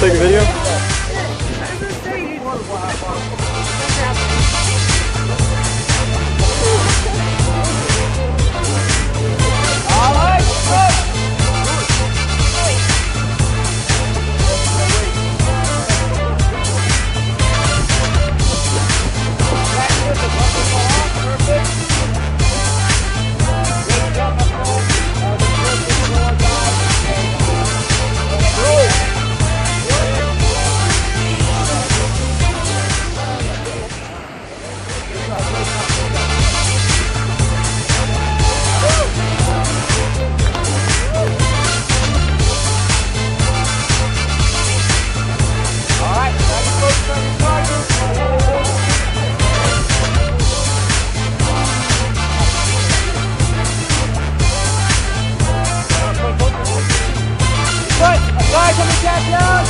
Take a video. Guys, let me tap